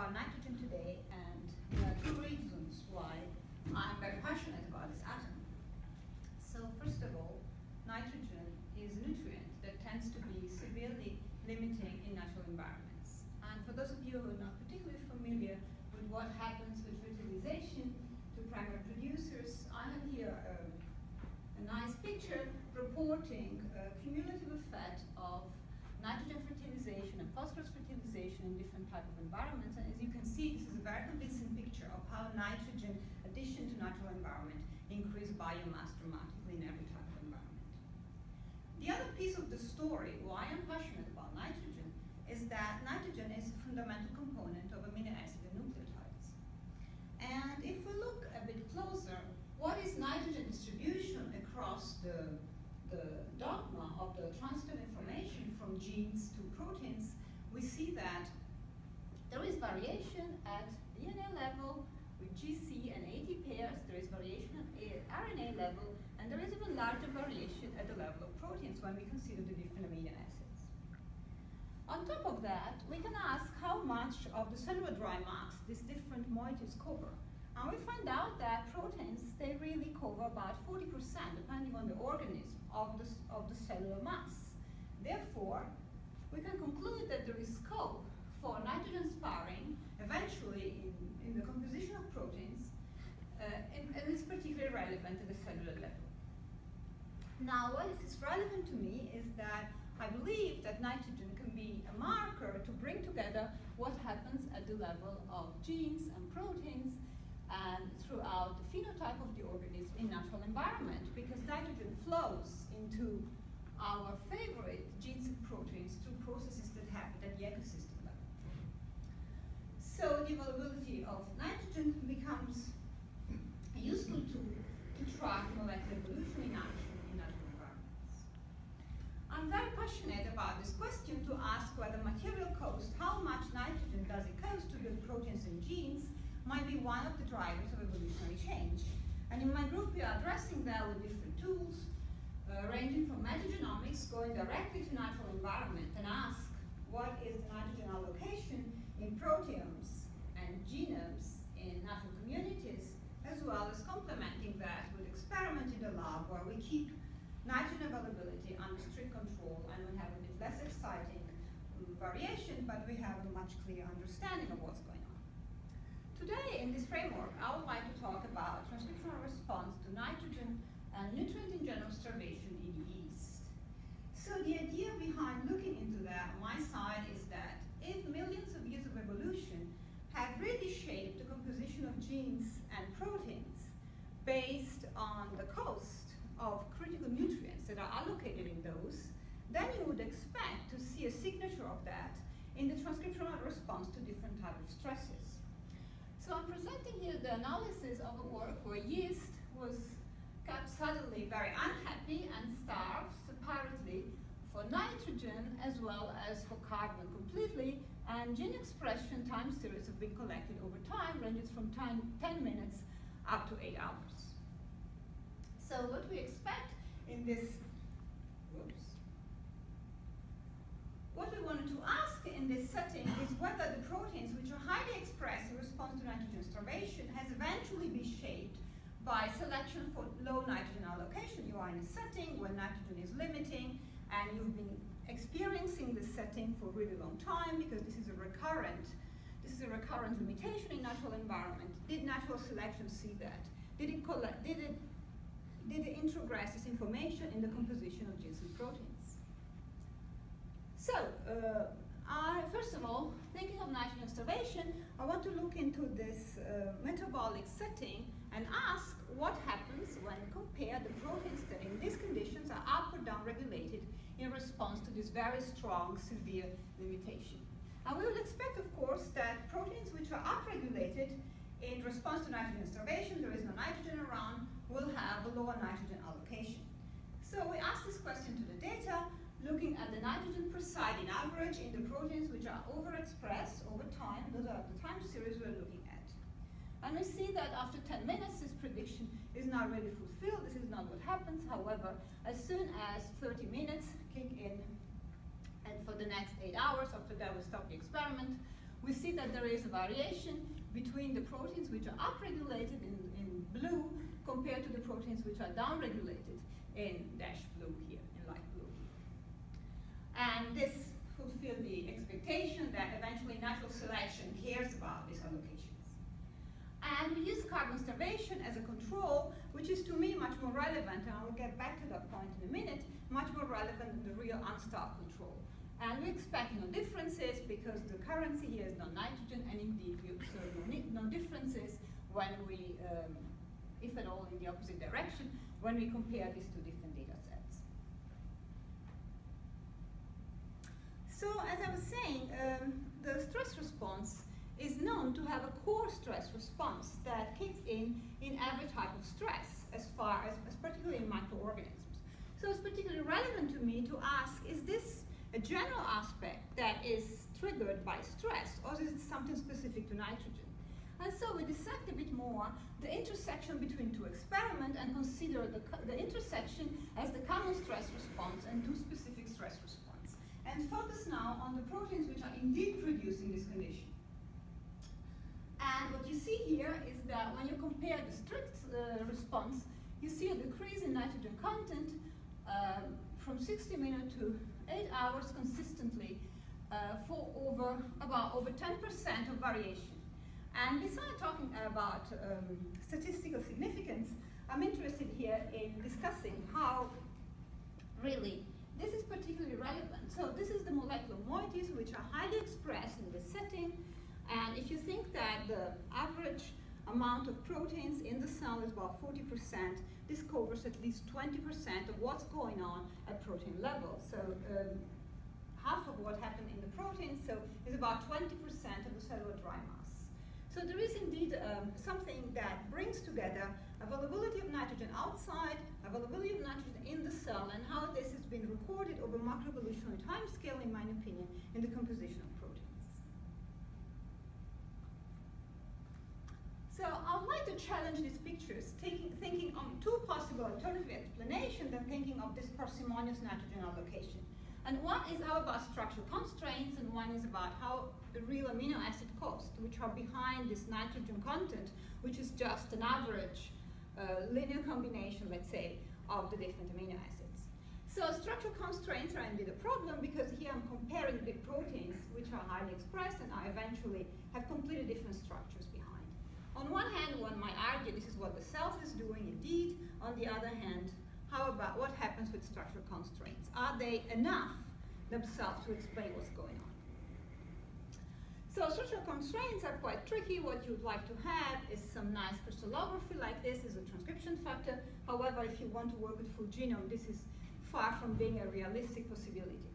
about nitrogen today, and there are two reasons why I'm very passionate about this atom. So first of all, nitrogen is a nutrient that tends to be severely limiting in natural environments. And for those of you who are not particularly familiar with what happens with fertilization to primary producers, I have here a, a nice picture reporting a cumulative effect of nitrogen fertilization and phosphorus fertilization in different type of environments. And as you can see, this is a very convincing picture of how nitrogen addition to natural environment increase biomass dramatically in every type of environment. The other piece of the story, why I'm passionate about nitrogen, is that nitrogen is a fundamental component of amino acid and nucleotides. And if we look a bit closer, what is nitrogen distribution across the the dogma of the information from genes to proteins, we see that there is variation at DNA level with GC and AT pairs, there is variation at RNA level, and there is even larger variation at the level of proteins when we consider the different amino acids. On top of that, we can ask how much of the cellular dry mass these different moieties cover. And we find out that proteins, they really cover about 40%, depending on the organism, of the, of the cellular mass. Therefore, we can conclude that there is scope for nitrogen sparing eventually in, in the composition of proteins, uh, and, and it's particularly relevant at the cellular level. Now, this is relevant to me is that I believe that nitrogen can be a marker to bring together what happens at the level of genes and proteins and throughout the phenotype of the organism in natural environment because nitrogen flows into our favorite genes and proteins through processes that happen at the ecosystem level. So the availability of nitrogen becomes a useful tool to track molecular evolution in action in natural environments. I'm very passionate about this question to ask whether material cost, how much nitrogen does it cost to build proteins and genes, might be one of the drivers of evolutionary change. And in my group, we are addressing that with different tools, uh, ranging from metagenomics, going directly to natural environment and ask what is the nitrogen allocation in proteomes and genomes in natural communities, as well as complementing that with experiment in the lab where we keep nitrogen availability under strict control and we have a bit less exciting um, variation, but we have a much clearer understanding of what's going on. Today, in this framework, I would like to talk about transcriptional response to nitrogen Uh, and nutrient in general starvation in yeast. So the idea behind looking into that my side is that if millions of years of evolution have really shaped the composition of genes and proteins based on the cost of critical nutrients that are allocated in those, then you would expect to see a signature of that in the transcriptional response to different types of stresses. So I'm presenting here the analysis of a work where yeast was kept suddenly very unhappy and starved separately for nitrogen as well as for carbon completely, and gene expression time series have been collected over time, ranges from 10, 10 minutes up to 8 hours. So what we expect in this, what we wanted to ask in this setting is whether the proteins which are highly expressed in response to nitrogen starvation has eventually been shaped by selection for low nitrogen allocation. You are in a setting where nitrogen is limiting and you've been experiencing this setting for a really long time because this is a recurrent this is a recurrent limitation in natural environment. Did natural selection see that? Did it collect, did it did it introgress this information in the composition of genes and proteins? So, uh, I, first of all, thinking of nitrogen starvation, I want to look into this uh, metabolic setting and ask what happens when compare the proteins that in these conditions are up or down regulated in response to this very strong, severe limitation. And we would expect, of course, that proteins which are upregulated in response to nitrogen starvation, there is no nitrogen around, will have a lower nitrogen allocation. So we ask this question to the data, looking at the nitrogen per site in average in the proteins which are overexpressed over time. Those are the time series we're looking. And we see that after 10 minutes, this prediction is not really fulfilled. This is not what happens. However, as soon as 30 minutes kick in, and for the next eight hours, after that we stop the experiment, we see that there is a variation between the proteins which are upregulated in, in blue compared to the proteins which are downregulated in dash blue here, in light blue And this fulfilled the expectation that eventually natural selection cares about this allocations. And we use carbon starvation as a control, which is to me much more relevant, and I will get back to that point in a minute, much more relevant than the real unstarved control. And we expect no differences because the currency here is non-nitrogen, and indeed we observe no, no differences when we, um, if at all, in the opposite direction, when we compare these two different data sets. So as I was saying, um, the stress response is known to have a core stress response that kicks in in every type of stress, as far as, as particularly in microorganisms. So it's particularly relevant to me to ask, is this a general aspect that is triggered by stress, or is it something specific to nitrogen? And so we dissect a bit more the intersection between two experiments and consider the, the intersection as the common stress response and two specific stress response. And focus now on the proteins which are indeed producing this condition. And what you see here is that when you compare the strict uh, response, you see a decrease in nitrogen content um, from 60 minutes to 8 hours consistently uh, for over about over 10% of variation. And besides talking about um, statistical significance, I'm interested here in discussing how really this is particularly relevant. So this is the molecular moieties which are highly expressed in this setting. And if you think that the average amount of proteins in the cell is about 40%, this covers at least 20% of what's going on at protein level. So um, half of what happened in the protein, so is about 20% of the cellular dry mass. So there is indeed um, something that brings together availability of nitrogen outside, availability of nitrogen in the cell, and how this has been recorded over macroevolutionary time scale, in my opinion, in the composition of So I'd like to challenge these pictures, thinking on two possible alternative explanations and thinking of this parsimonious nitrogen allocation. And one is about structural constraints, and one is about how the real amino acid cost, which are behind this nitrogen content, which is just an average uh, linear combination, let's say, of the different amino acids. So structural constraints are indeed a problem because here I'm comparing the proteins which are highly expressed and I eventually have completely different structures on one hand, one might argue this is what the self is doing indeed. On the other hand, how about what happens with structural constraints? Are they enough themselves to explain what's going on? So structural constraints are quite tricky. What you'd like to have is some nice crystallography like this is a transcription factor. However, if you want to work with full genome, this is far from being a realistic possibility.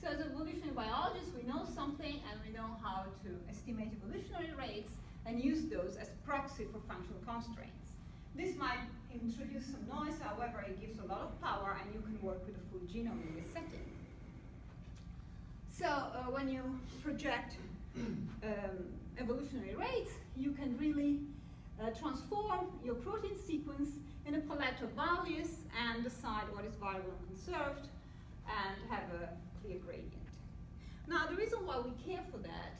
So as evolutionary biologists, we know something and we know how to estimate evolutionary rates and use those as proxy for functional constraints. This might introduce some noise, however, it gives a lot of power and you can work with a full genome in this setting. So uh, when you project um, evolutionary rates, you can really uh, transform your protein sequence in a palette of values and decide what is viable and conserved and have a clear gradient. Now, the reason why we care for that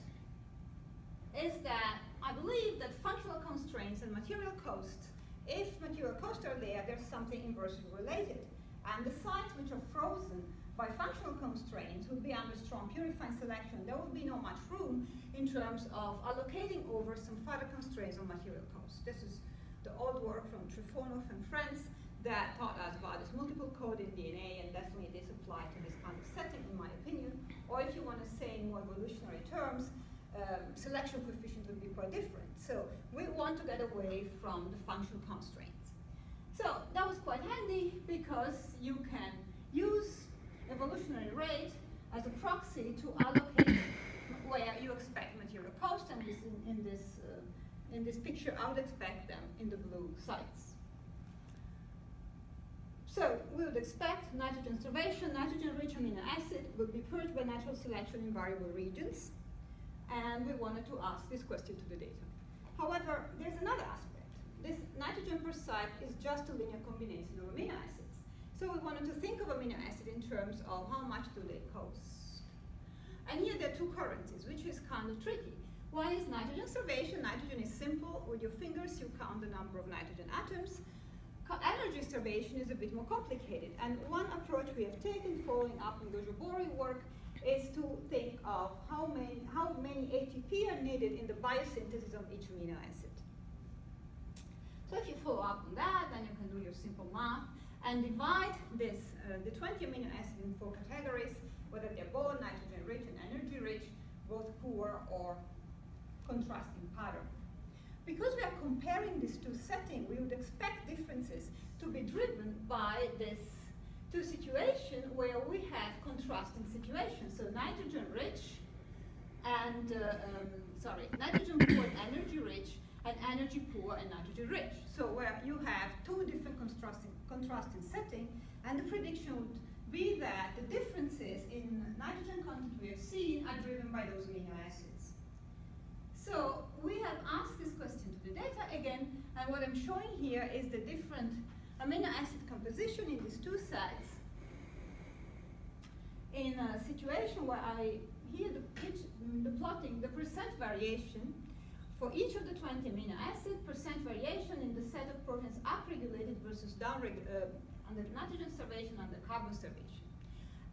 is that I believe that functional constraints and material costs, if material costs are there, there's something inversely related. And the sites which are frozen by functional constraints would be under strong purifying selection. There would be not much room in terms of allocating over some further constraints on material costs. This is the old work from Trifonov and friends that taught us about this multiple coding DNA, and definitely this applied to this kind of setting, in my opinion. Or if you want to say in more evolutionary terms, um, selection coefficient would be quite different. So we want to get away from the functional constraints. So that was quite handy because you can use evolutionary rate as a proxy to allocate where you expect material cost, and this in, in this uh, in this picture, I would expect them in the blue sites. So we would expect nitrogen starvation, nitrogen-rich amino acid would be purged by natural selection in variable regions and we wanted to ask this question to the data. However, there's another aspect. This nitrogen per site is just a linear combination of amino acids. So we wanted to think of amino acid in terms of how much do they cost. And here there are two currencies, which is kind of tricky. One is nitrogen starvation. Nitrogen is simple. With your fingers, you count the number of nitrogen atoms. Energy starvation is a bit more complicated. And one approach we have taken, following up on the Jabori work, is to think of how many, how many ATP are needed in the biosynthesis of each amino acid. So if you follow up on that, then you can do your simple math and divide this, uh, the 20 amino acids in four categories, whether they're both nitrogen rich and energy rich, both poor or contrasting pattern. Because we are comparing these two settings, we would expect differences to be driven by this two situations where we have contrasting situations. So nitrogen rich and, uh, um, sorry, nitrogen poor and energy rich and energy poor and nitrogen rich. So where you have two different contrasting, contrasting settings and the prediction would be that the differences in nitrogen content we have seen are driven by those amino acids. So we have asked this question to the data again, and what I'm showing here is the different amino acid composition in these two sites in a situation where I here the, the plotting the percent variation for each of the 20 amino acid, percent variation in the set of proteins upregulated versus downregulated uh, under nitrogen starvation and the carbon starvation.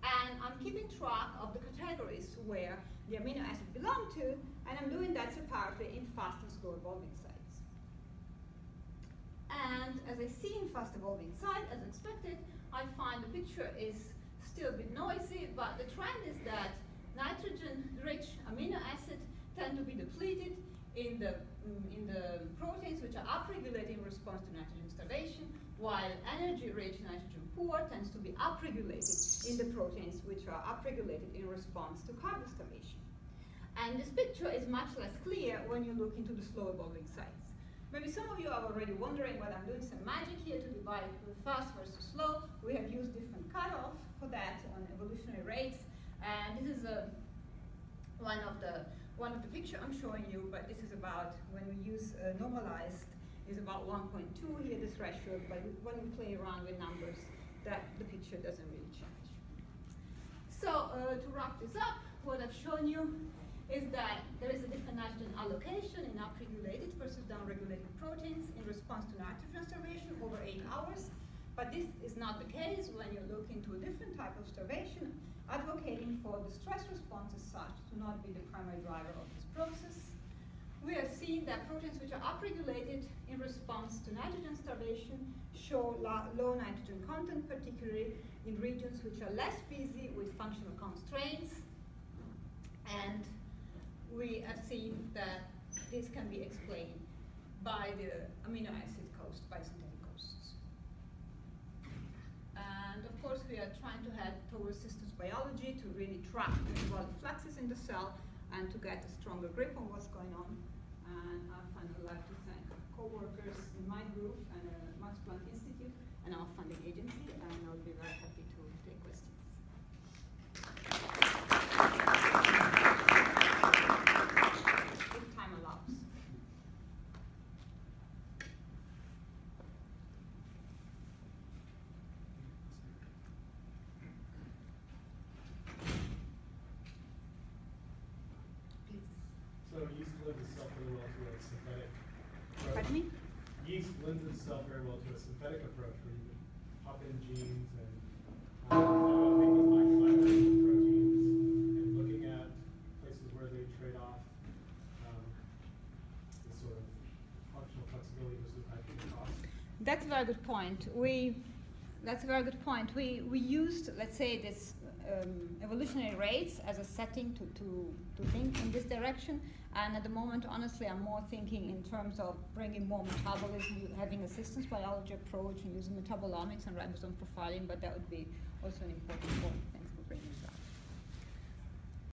And I'm keeping track of the categories where the amino acid belong to, and I'm doing that separately in fast and slow evolving sites. And as I see in fast evolving site, as expected, I find the picture is still a bit noisy, but the trend is that nitrogen-rich amino acids tend to be depleted in the, mm, in the proteins which are upregulated in response to nitrogen starvation, while energy-rich nitrogen poor tends to be upregulated in the proteins which are upregulated in response to carbon starvation. And this picture is much less clear when you look into the slow evolving sites. Maybe some of you are already wondering whether I'm doing some magic here to divide fast versus slow. We have used different cutoff for that on evolutionary rates. And this is a, one of the one of the picture I'm showing you, but this is about when we use uh, normalized is about 1.2 here, the threshold, but when we play around with numbers, that the picture doesn't really change. So uh, to wrap this up, what I've shown you is that there is a different nitrogen allocation in upregulated versus downregulated proteins in response to nitrogen starvation over eight hours. But this is not the case when you look into a different type of starvation, advocating for the stress response as such to not be the primary driver of this process we have seen that proteins which are upregulated in response to nitrogen starvation show low nitrogen content, particularly in regions which are less busy with functional constraints. And we have seen that this can be explained by the amino acid cost, by synthetic costs. And of course, we are trying to head towards systems biology to really track the metabolic fluxes in the cell and to get a stronger grip on what's going on. And I finally like to thank co-workers in my group and uh, Max Planck Institute and our funding agency, and I'll be very happy to take questions. If time allows. Yeast lends itself very well to a synthetic approach. Pardon me? Yeast lends itself very well to a synthetic approach where you can pop in genes and um, like libraries proteins and looking at places where they trade off um, the sort of functional flexibility versus the cost. That's a very good point. We, that's a very good point. We, we used, let's say, this um, evolutionary rates as a setting to, to, to think in this direction. And at the moment, honestly, I'm more thinking in terms of bringing more metabolism, having a systems biology approach and using metabolomics and ribosome profiling, but that would be also an important point.